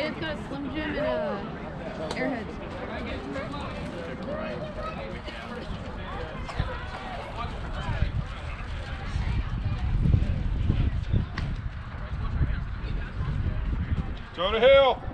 Okay, it's got a Slim Jim and a Airheads. Go to Hill.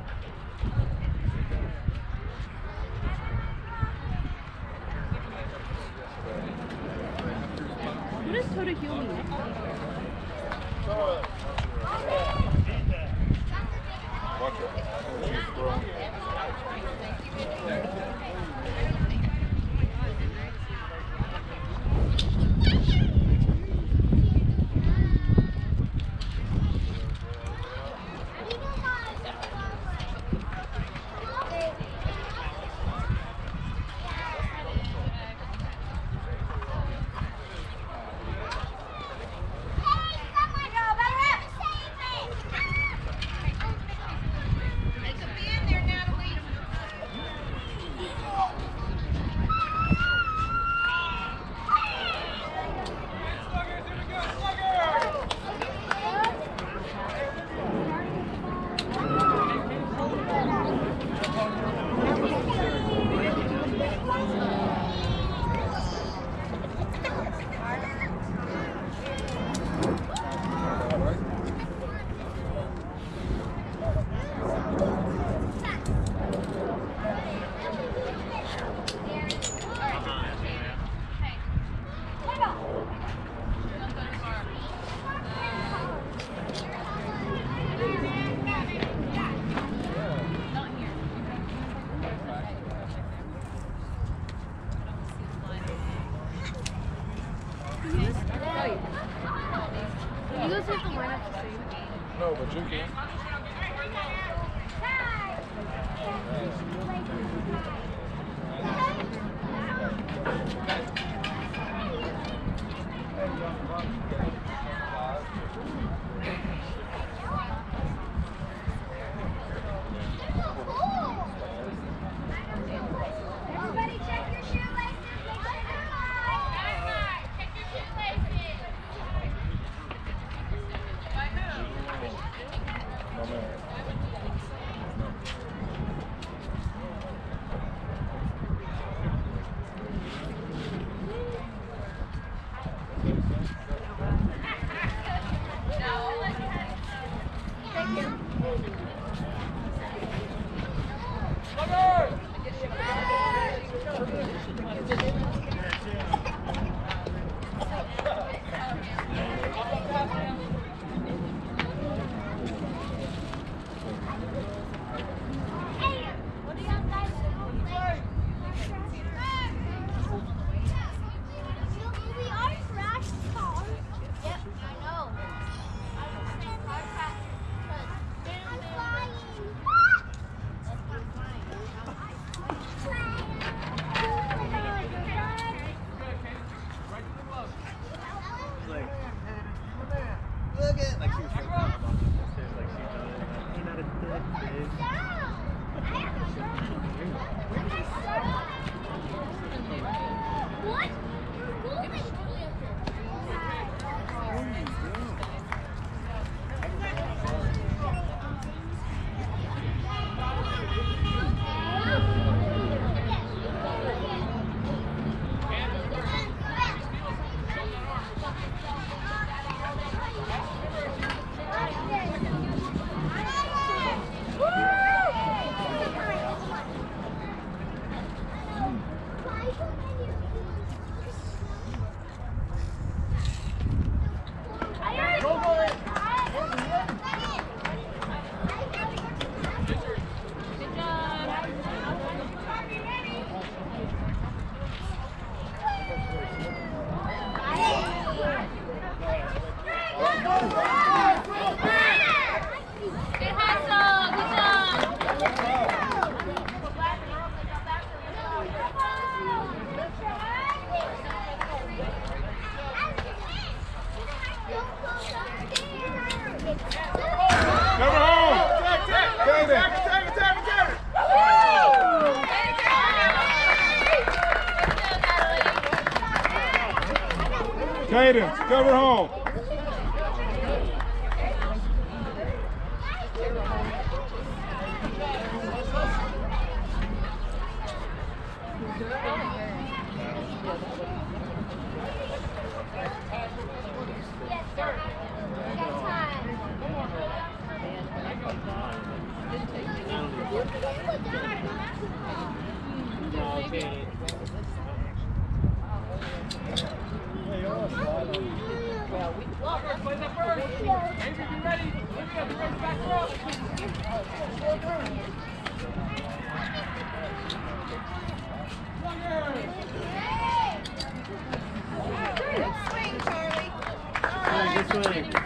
Wait. You guys have to line up the same. No, but you can. Cadence, cover home. First